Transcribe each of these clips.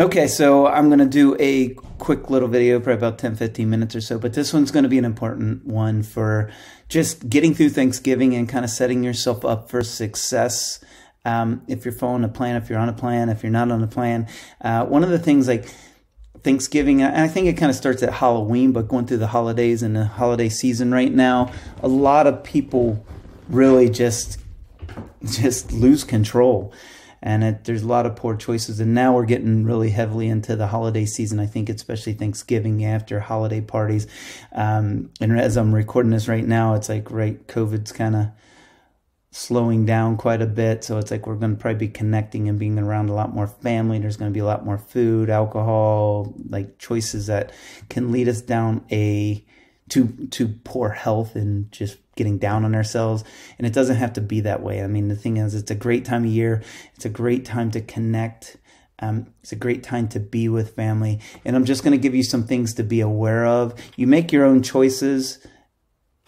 Okay, so I'm going to do a quick little video for about 10 15 minutes or so, but this one's going to be an important one for just getting through Thanksgiving and kind of setting yourself up for success. Um, if you're following a plan, if you're on a plan, if you're not on a plan, uh, one of the things like Thanksgiving, and I think it kind of starts at Halloween, but going through the holidays and the holiday season right now, a lot of people really just just lose control and it, there's a lot of poor choices. And now we're getting really heavily into the holiday season. I think, especially Thanksgiving after holiday parties. Um, and as I'm recording this right now, it's like right, COVID's kind of slowing down quite a bit. So it's like we're going to probably be connecting and being around a lot more family. There's going to be a lot more food, alcohol, like choices that can lead us down a to to poor health and just getting down on ourselves. And it doesn't have to be that way. I mean the thing is it's a great time of year. It's a great time to connect. Um, it's a great time to be with family. And i'm just going to give you some things to be aware of. You make your own choices.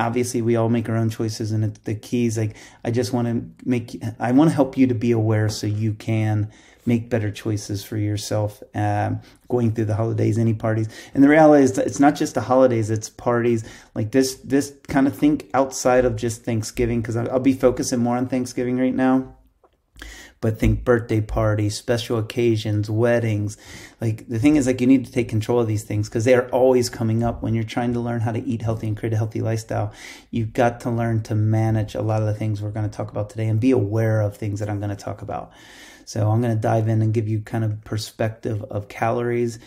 Obviously we all make our own choices and the keys. Like i just want to make i want to help you to be aware so you can make better choices for yourself um, going through the holidays, any parties. And the reality is it's not just the holidays, it's parties like this, this kind of think outside of just Thanksgiving, because I'll, I'll be focusing more on Thanksgiving right now but think birthday parties, special occasions, weddings. Like the thing is like you need to take control of these things because they are always coming up when you're trying to learn how to eat healthy and create a healthy lifestyle. You've got to learn to manage a lot of the things we're going to talk about today and be aware of things that I'm going to talk about. So I'm going to dive in and give you kind of perspective of calories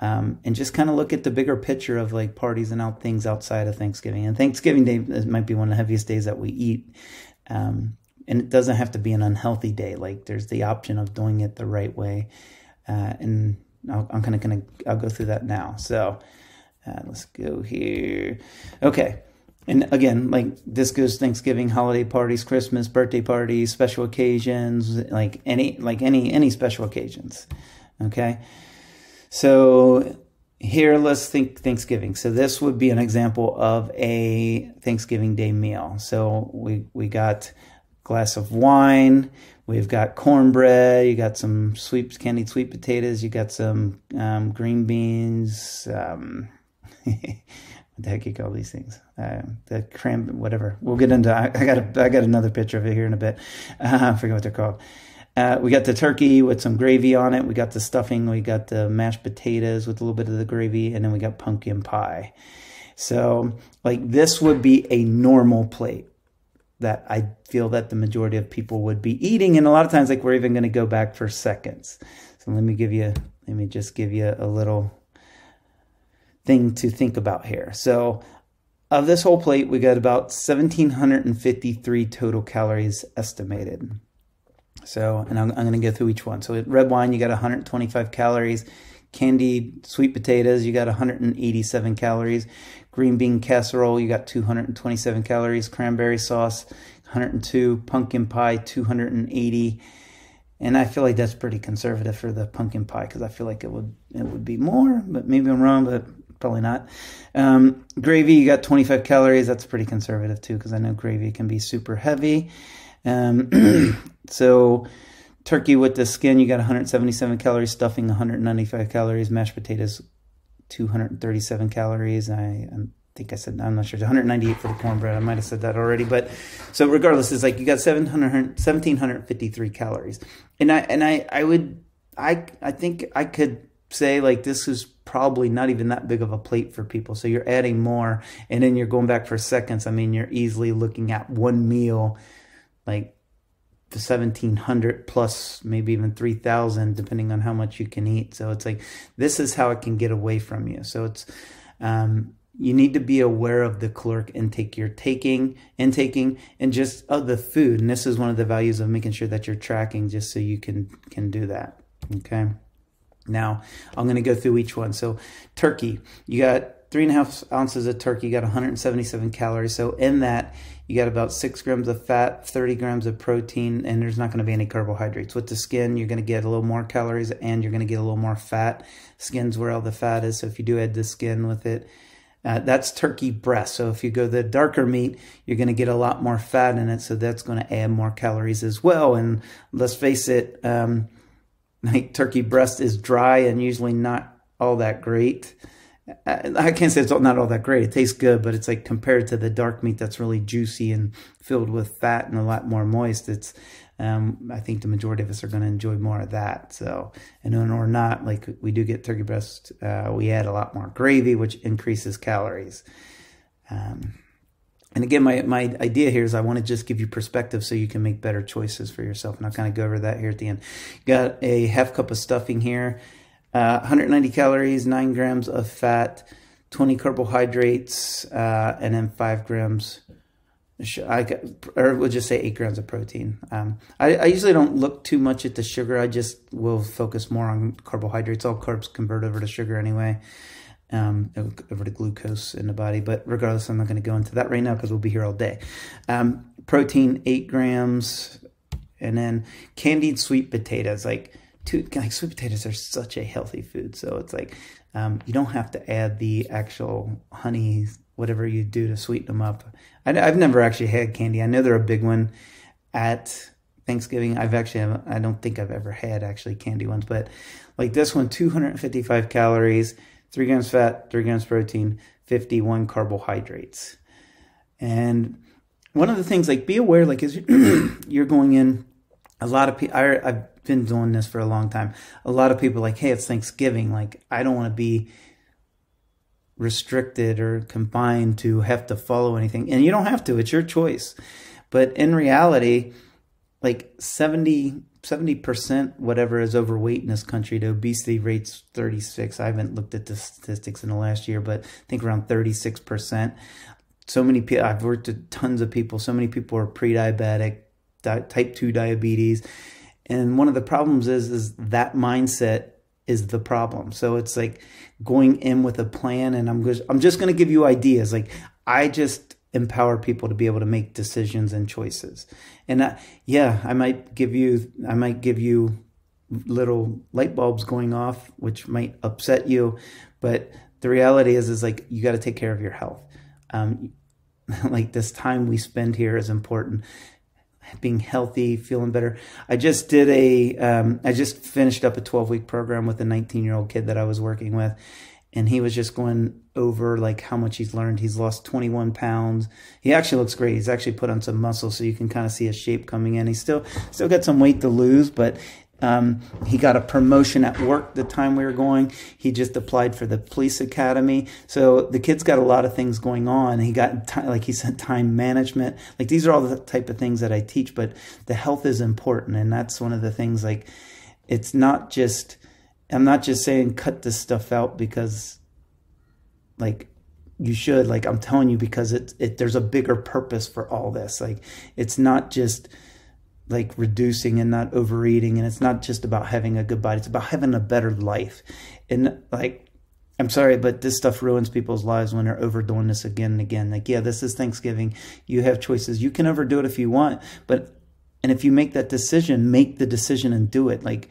um, and just kind of look at the bigger picture of like parties and out things outside of Thanksgiving. And Thanksgiving Day might be one of the heaviest days that we eat. Um, and it doesn't have to be an unhealthy day. Like there's the option of doing it the right way. Uh, and i am kind of going to, I'll go through that now. So uh, let's go here. Okay and again, like this goes Thanksgiving, holiday parties, Christmas, birthday parties, special occasions, like any like any any special occasions. Okay. So here let's think Thanksgiving. So this would be an example of a Thanksgiving Day meal. So we we got glass of wine, we've got cornbread, you got some sweet candied sweet potatoes, you got some um, green beans, um, the heck you call these things? Uh, the cram, whatever. We'll get into. I, I, got a, I got another picture of it here in a bit. Uh, I forget what they're called. Uh, we got the turkey with some gravy on it. We got the stuffing. We got the mashed potatoes with a little bit of the gravy, and then we got pumpkin pie. So, like this would be a normal plate that I feel that the majority of people would be eating, and a lot of times, like we're even going to go back for seconds. So let me give you. Let me just give you a little thing to think about here. So of this whole plate, we got about 1,753 total calories estimated. So, and I'm, I'm going to go through each one. So red wine, you got 125 calories. Candied sweet potatoes, you got 187 calories. Green bean casserole, you got 227 calories. Cranberry sauce, 102. Pumpkin pie, 280 and I feel like that's pretty conservative for the pumpkin pie because I feel like it would it would be more, but maybe I'm wrong. But probably not. Um, gravy, you got 25 calories. That's pretty conservative too, because I know gravy can be super heavy. Um, so turkey with the skin, you got 177 calories. Stuffing, 195 calories. Mashed potatoes, 237 calories. I, I think I said I'm not sure. 198 for the cornbread. I might have said that already, but so regardless, it's like you got 700, 1753 calories, and I and I I would I I think I could say like this is probably not even that big of a plate for people. So you're adding more and then you're going back for seconds. I mean, you're easily looking at one meal like the 1700 plus maybe even 3000 depending on how much you can eat. So it's like this is how it can get away from you. So it's um you need to be aware of the caloric intake you're taking, intaking, and just of the food. And this is one of the values of making sure that you're tracking just so you can can do that. Okay. Now, I'm going to go through each one. So, turkey, you got three and a half ounces of turkey, you got 177 calories. So, in that, you got about six grams of fat, 30 grams of protein, and there's not going to be any carbohydrates. With the skin, you're going to get a little more calories and you're going to get a little more fat. Skin's where all the fat is. So, if you do add the skin with it, uh, that's turkey breast. So if you go the darker meat, you're going to get a lot more fat in it. So that's going to add more calories as well. And let's face it, um, like turkey breast is dry and usually not all that great. I can't say it's not all that great. It tastes good, but it's like compared to the dark meat that's really juicy and filled with fat and a lot more moist. It's, um, I think the majority of us are going to enjoy more of that. So, and or not, like we do get turkey breast, uh, we add a lot more gravy, which increases calories. Um, and again, my, my idea here is I want to just give you perspective so you can make better choices for yourself. And I'll kind of go over that here at the end. Got a half cup of stuffing here. Uh, 190 calories, 9 grams of fat, 20 carbohydrates, uh, and then 5 grams. I got, or we'll just say 8 grams of protein. Um, I, I, usually don't look too much at the sugar. I just will focus more on carbohydrates. All carbs convert over to sugar anyway, um, over to glucose in the body. But regardless, I'm not going to go into that right now because we'll be here all day. Um, protein, 8 grams, and then candied sweet potatoes. Like, too, like sweet potatoes are such a healthy food. So it's like um, you don't have to add the actual honey, whatever you do to sweeten them up. I, have never actually had candy. I know they're a big one at Thanksgiving. I've actually, I don't think I've ever had actually candy ones, but like this one, 255 calories, three grams fat, three grams protein, 51 carbohydrates. And one of the things, like, be aware, like, as you're going in, a lot of people, I've been doing this for a long time. A lot of people like, hey, it's Thanksgiving. Like, I don't want to be restricted or confined to have to follow anything. And you don't have to, it's your choice. But in reality, like 70, 70% whatever is overweight in this country. The obesity rate's 36. I haven't looked at the statistics in the last year, but I think around 36%. So many people, I've worked with tons of people. So many people are pre-diabetic, type 2 diabetes and one of the problems is is that mindset is the problem. So it's like going in with a plan and I'm just I'm just going to give you ideas. Like I just empower people to be able to make decisions and choices. And I, yeah, I might give you I might give you little light bulbs going off which might upset you, but the reality is is like you got to take care of your health. Um, like this time we spend here is important being healthy, feeling better. I just did a, um, I just finished up a 12 week program with a 19 year old kid that I was working with. And he was just going over like how much he's learned. He's lost 21 pounds. He actually looks great. He's actually put on some muscle so you can kind of see his shape coming in. He's still, still got some weight to lose, but um, he got a promotion at work the time we were going. He just applied for the police academy. So the kid's got a lot of things going on. He got, like he said, time management. Like these are all the type of things that I teach, but the health is important. And that's one of the things like, it's not just, I'm not just saying cut this stuff out because like you should, like I'm telling you, because it's, it, there's a bigger purpose for all this. Like it's not just, like reducing and not overeating and it's not just about having a good body it's about having a better life. And like i'm sorry but this stuff ruins people's lives when they're overdoing this again and again. Like yeah this is thanksgiving. You have choices. You can overdo it if you want but and if you make that decision make the decision and do it. Like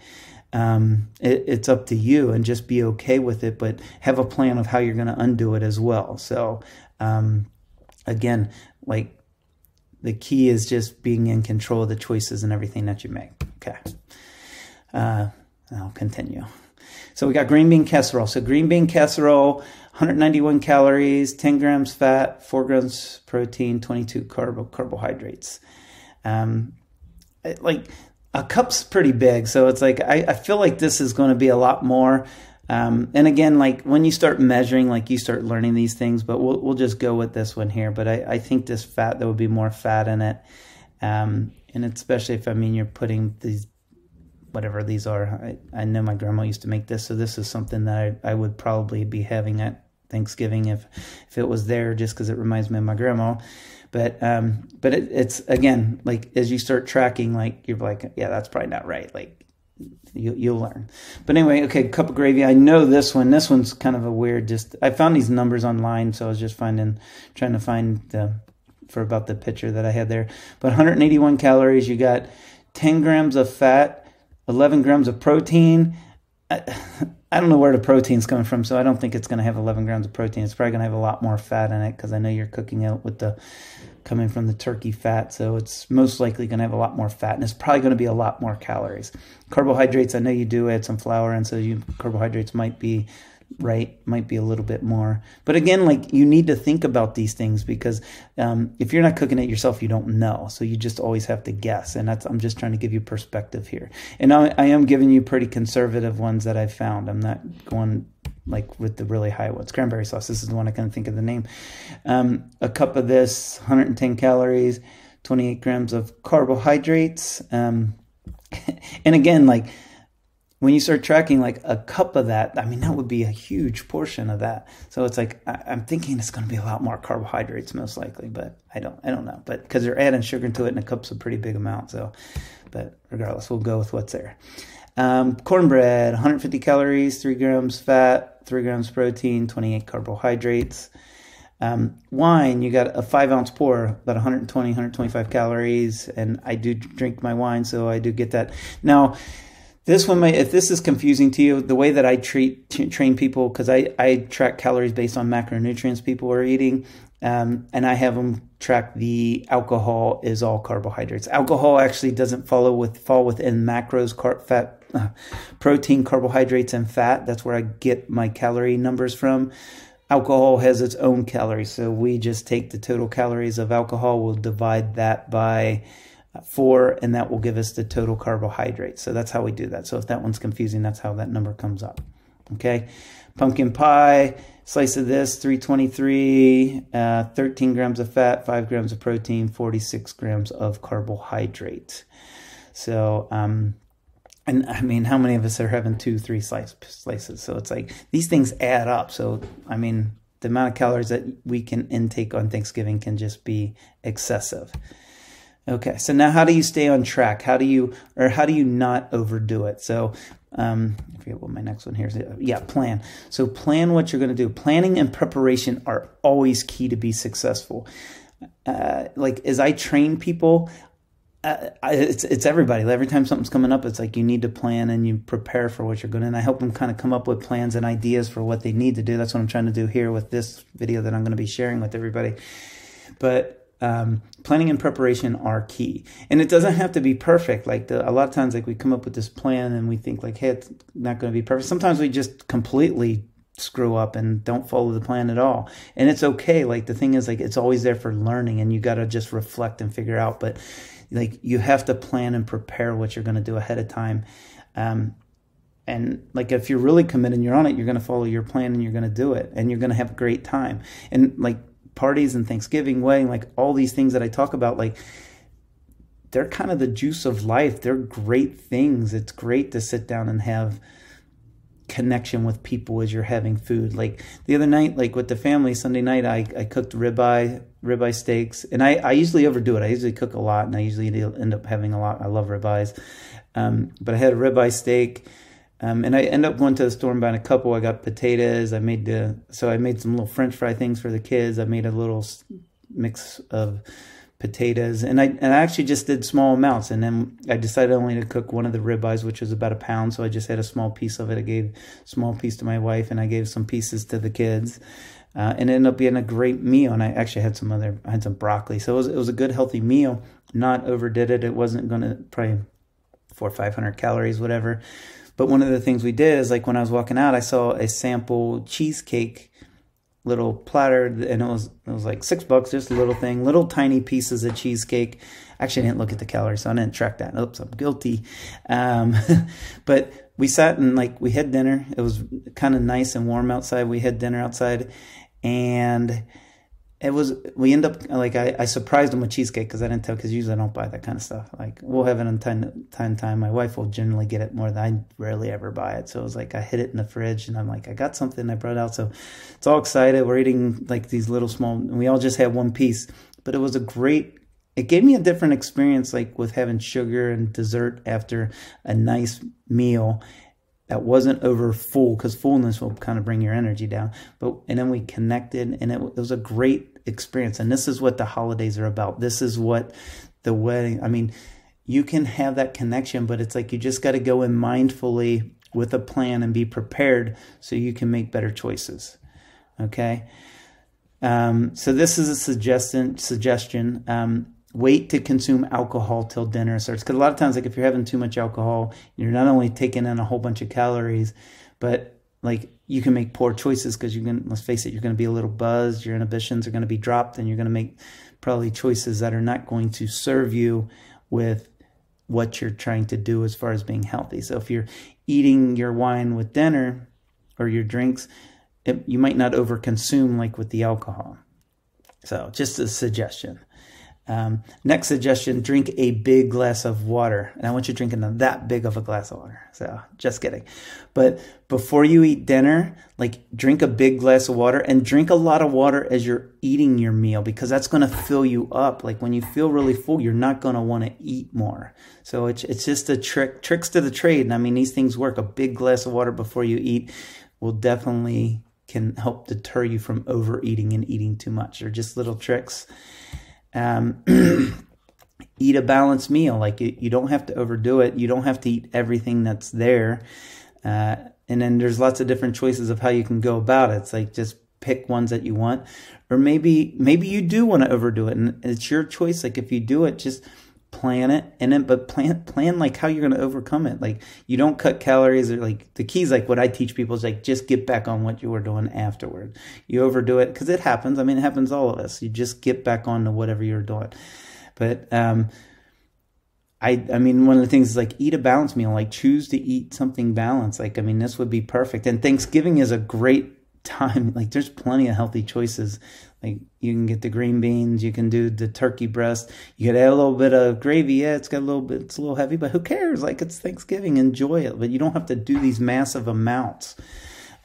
um, it, it's up to you and just be okay with it but have a plan of how you're going to undo it as well so um, again like the key is just being in control of the choices and everything that you make. Okay. Uh, I'll continue. So we got green bean casserole. So green bean casserole, 191 calories, 10 grams fat, 4 grams protein, 22 carb carbohydrates. Um, like a cup's pretty big, so it's like I, I feel like this is going to be a lot more. Um, and again, like when you start measuring, like you start learning these things, but we'll, we'll just go with this one here. But I, I think this fat, there would be more fat in it. Um, and especially if, I mean, you're putting these, whatever these are. I, I know my grandma used to make this. So this is something that I, I would probably be having at Thanksgiving if, if it was there, just because it reminds me of my grandma. But, um, but it, it's again, like as you start tracking, like you're like, yeah, that's probably not right. Like you, you'll learn. But anyway, okay, cup of gravy. I know this one. This one's kind of a weird. Just I found these numbers online, so I was just finding, trying to find the for about the picture that I had there. But 181 calories. You got 10 grams of fat, 11 grams of protein. I, I don't know where the protein's coming from, so I don't think it's going to have 11 grams of protein. It's probably going to have a lot more fat in it because I know you're cooking it with the coming from the turkey fat. So it's most likely going to have a lot more fat and it's probably going to be a lot more calories. Carbohydrates, I know you do add some flour and so you carbohydrates might be right might be a little bit more. But again like you need to think about these things because um, if you're not cooking it yourself you don't know. So you just always have to guess. And that's i'm just trying to give you perspective here. And I, I am giving you pretty conservative ones that i've found. I'm not going like with the really high ones. Cranberry sauce this is the one i can think of the name. Um, a cup of this 110 calories 28 grams of carbohydrates. Um, and again like when you start tracking like a cup of that, I mean, that would be a huge portion of that. So it's like, I, am thinking it's going to be a lot more carbohydrates most likely, but I don't, I don't know. But because they're adding sugar to it and a cup's a pretty big amount. So, but regardless, we'll go with what's there. Um, cornbread, 150 calories, 3 grams fat, 3 grams protein, 28 carbohydrates. Um, wine, you got a five ounce pour, about 120, 125 calories. And I do drink my wine, so I do get that. Now, this one might, if this is confusing to you, the way that I treat train people, because I, I track calories based on macronutrients people are eating, um, and I have them track the alcohol is all carbohydrates. Alcohol actually doesn't follow with fall within macros, car, fat, uh, protein, carbohydrates, and fat. That's where I get my calorie numbers from. Alcohol has its own calories, so we just take the total calories of alcohol. We'll divide that by four, and that will give us the total carbohydrates. So that's how we do that. So if that one's confusing, that's how that number comes up. Okay, pumpkin pie, slice of this, 323, uh, 13 grams of fat, 5 grams of protein, 46 grams of carbohydrate. So, um, and I mean, how many of us are having two, three slice, slices? So it's like these things add up. So, I mean, the amount of calories that we can intake on Thanksgiving can just be excessive. Okay, so now how do you stay on track? How do you, or how do you not overdo it? So, um, I forget what my next one here is. Yeah, plan. So plan what you're going to do. Planning and preparation are always key to be successful. Uh, like as I train people, uh, it's it's everybody. Every time something's coming up, it's like you need to plan and you prepare for what you're going to. And I help them kind of come up with plans and ideas for what they need to do. That's what I'm trying to do here with this video that I'm going to be sharing with everybody. But um, planning and preparation are key. And it doesn't have to be perfect. Like the, a lot of times like we come up with this plan and we think like hey it's not going to be perfect. Sometimes we just completely screw up and don't follow the plan at all. And it's okay. Like the thing is like it's always there for learning and you got to just reflect and figure out. But like you have to plan and prepare what you're going to do ahead of time. Um, and like if you're really committed and you're on it you're going to follow your plan and you're going to do it and you're going to have a great time. And like parties and Thanksgiving, wedding, like all these things that I talk about, like they're kind of the juice of life. They're great things. It's great to sit down and have connection with people as you're having food. Like the other night, like with the family, Sunday night, I, I cooked ribeye, ribeye steaks. And I, I usually overdo it. I usually cook a lot and I usually end up having a lot. I love ribeyes. Um, but I had a ribeye steak um, and I end up going to the store and buying a couple. I got potatoes. I made the so I made some little French fry things for the kids. I made a little mix of potatoes, and I and I actually just did small amounts. And then I decided only to cook one of the ribeyes, which was about a pound. So I just had a small piece of it. I gave a small piece to my wife, and I gave some pieces to the kids. Uh, and it ended up being a great meal. And I actually had some other, I had some broccoli. So it was, it was a good, healthy meal. Not overdid it. It wasn't going to probably four or 500 calories, whatever. But one of the things we did is like when I was walking out, I saw a sample cheesecake little platter and it was it was like six bucks, just a little thing, little tiny pieces of cheesecake. Actually, I didn't look at the calories, so I didn't track that. Oops, I'm guilty. Um, but we sat and like we had dinner. It was kind of nice and warm outside. We had dinner outside, and it was we end up like I, I surprised him with cheesecake because I didn't tell because usually I don't buy that kind of stuff. Like we'll have it on time time time. My wife will generally get it more than I rarely ever buy it. So it was like I hid it in the fridge and I'm like I got something I brought out. So it's all excited. We're eating like these little small and we all just had one piece. But it was a great it gave me a different experience like with having sugar and dessert after a nice meal that wasn't over full because fullness will kind of bring your energy down but and then we connected and it, it was a great experience. And this is what the holidays are about. This is what the wedding, I mean, you can have that connection, but it's like you just got to go in mindfully with a plan and be prepared so you can make better choices. Okay. Um, so this is a suggestion. Suggestion. Um, wait to consume alcohol till dinner starts. Because a lot of times, like if you're having too much alcohol, you're not only taking in a whole bunch of calories, but like you can make poor choices because you can. Let's face it, you're going to be a little buzzed. Your inhibitions are going to be dropped, and you're going to make probably choices that are not going to serve you with what you're trying to do as far as being healthy. So if you're eating your wine with dinner or your drinks, it, you might not overconsume like with the alcohol. So just a suggestion. Um, next suggestion, drink a big glass of water. And I want you drinking that big of a glass of water. So just kidding. But before you eat dinner, like drink a big glass of water and drink a lot of water as you're eating your meal because that's going to fill you up. Like when you feel really full, you're not going to want to eat more. So it's, it's just a trick, tricks to the trade. And I mean, these things work. A big glass of water before you eat will definitely can help deter you from overeating and eating too much. Or just little tricks. Um, eat a balanced meal. Like you, you don't have to overdo it. You don't have to eat everything that's there. Uh, and then there's lots of different choices of how you can go about it. It's like just pick ones that you want, or maybe maybe you do want to overdo it, and it's your choice. Like if you do it, just plan it and then but plan plan like how you're going to overcome it like you don't cut calories or like the keys like what i teach people is like just get back on what you were doing afterward you overdo it because it happens i mean it happens all of us you just get back on to whatever you're doing but um I, I mean, one of the things is like eat a balanced meal, like choose to eat something balanced. Like, I mean, this would be perfect. And Thanksgiving is a great time. Like, there's plenty of healthy choices. Like you can get the green beans, you can do the turkey breast. You add a little bit of gravy. Yeah, it's got a little bit, it's a little heavy, but who cares? Like it's Thanksgiving, enjoy it. But you don't have to do these massive amounts.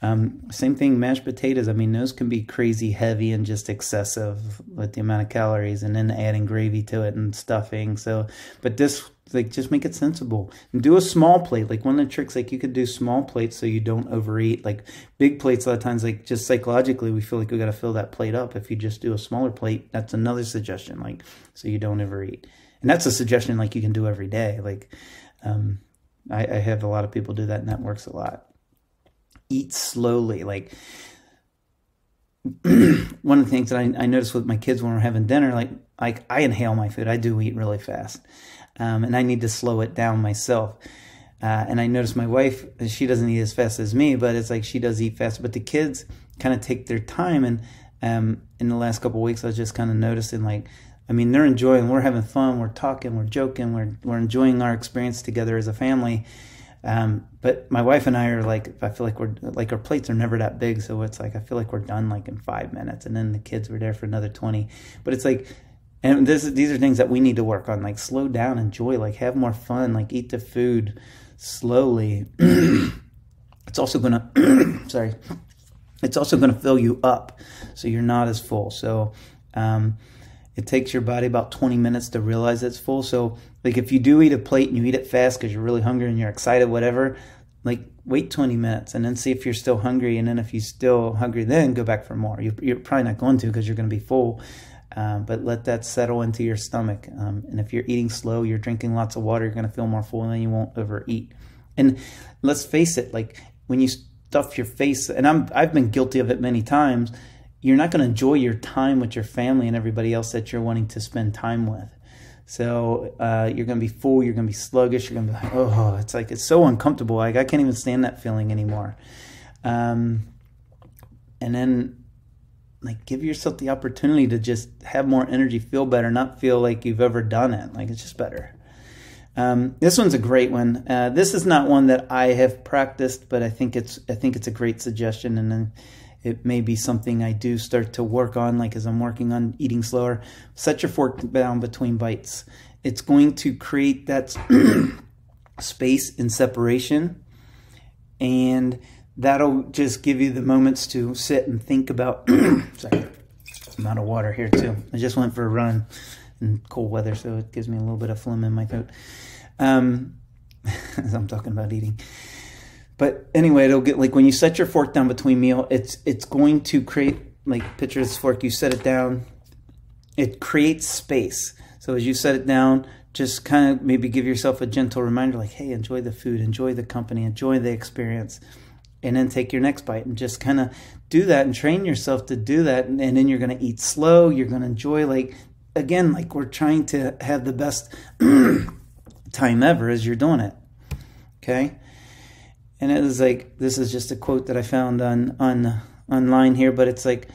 Um, same thing, mashed potatoes. I mean, those can be crazy heavy and just excessive with the amount of calories, and then adding gravy to it and stuffing. So, but this like just make it sensible. And do a small plate like one of the tricks like you could do small plates so you don't overeat. Like big plates a lot of times like just psychologically we feel like we got to fill that plate up. If you just do a smaller plate that's another suggestion like so you don't overeat. And that's a suggestion like you can do every day. Like um I, I have a lot of people do that and that works a lot. Eat slowly like one of the things that I, I noticed with my kids when we're having dinner like like I inhale my food. I do eat really fast um, and I need to slow it down myself. Uh, and I notice my wife, she doesn't eat as fast as me, but it's like she does eat fast. But the kids kind of take their time. And um, in the last couple weeks, I was just kind of noticing, like, I mean, they're enjoying, we're having fun, we're talking, we're joking, we're, we're enjoying our experience together as a family. Um, but my wife and I are like, I feel like we're like our plates are never that big, so it's like I feel like we're done like in five minutes, and then the kids were there for another twenty. But it's like and this these are things that we need to work on like slow down enjoy like have more fun like eat the food slowly. It's also gonna sorry. It's also gonna fill you up so you're not as full. So um, it takes your body about 20 minutes to realize it's full. So like if you do eat a plate and you eat it fast because you're really hungry and you're excited whatever like wait 20 minutes and then see if you're still hungry. And then if you're still hungry then go back for more. You're, you're probably not going to because you're going to be full um, but let that settle into your stomach. Um, and if you're eating slow, you're drinking lots of water, you're going to feel more full and then you won't overeat. And let's face it, like when you stuff your face, and I'm, I've been guilty of it many times, you're not going to enjoy your time with your family and everybody else that you're wanting to spend time with. So uh, you're going to be full, you're going to be sluggish, you're going to be like, oh, it's like, it's so uncomfortable. Like I can't even stand that feeling anymore. Um, and then like give yourself the opportunity to just have more energy, feel better, not feel like you've ever done it. Like it's just better. Um, this one's a great one. Uh, this is not one that I have practiced, but I think it's I think it's a great suggestion, and then it may be something I do start to work on. Like as I'm working on eating slower, set your fork down between bites. It's going to create that space in separation, and that'll just give you the moments to sit and think about. sorry, I'm out of water here too. I just went for a run in cold weather, so it gives me a little bit of phlegm in my throat. Um, as I'm talking about eating. But anyway, it'll get like when you set your fork down between meal, it's it's going to create like picture this fork. You set it down, it creates space. So as you set it down, just kind of maybe give yourself a gentle reminder, like, hey, enjoy the food, enjoy the company, enjoy the experience and then take your next bite and just kind of do that and train yourself to do that and, and then you're going to eat slow you're going to enjoy like again like we're trying to have the best time ever as you're doing it okay? And it was like this is just a quote that i found on on online here but it's like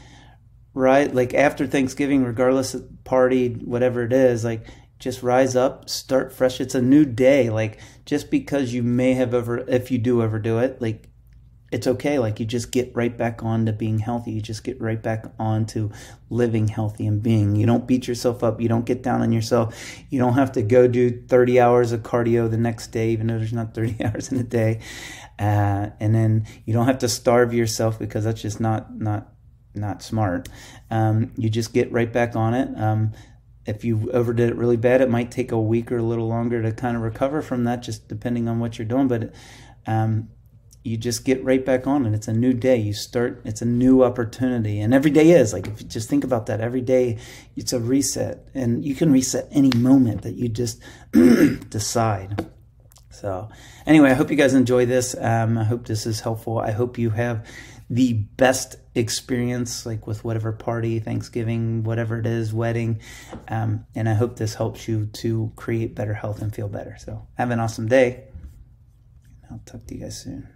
right like after thanksgiving regardless of party whatever it is like just rise up start fresh. It's a new day like just because you may have ever if you do ever do it like it's okay. Like you just get right back on to being healthy. You just get right back on to living healthy and being. You don't beat yourself up. You don't get down on yourself. You don't have to go do 30 hours of cardio the next day, even though there's not 30 hours in a day. Uh, and then you don't have to starve yourself because that's just not not not smart. Um, you just get right back on it. Um, if you overdid it really bad, it might take a week or a little longer to kind of recover from that, just depending on what you're doing. But um, you just get right back on and it's a new day. You start it's a new opportunity. And every day is like if you just think about that every day it's a reset. And you can reset any moment that you just decide. So anyway i hope you guys enjoy this. Um, i hope this is helpful. I hope you have the best experience like with whatever party thanksgiving whatever it is wedding. Um, and i hope this helps you to create better health and feel better. So have an awesome day. I'll talk to you guys soon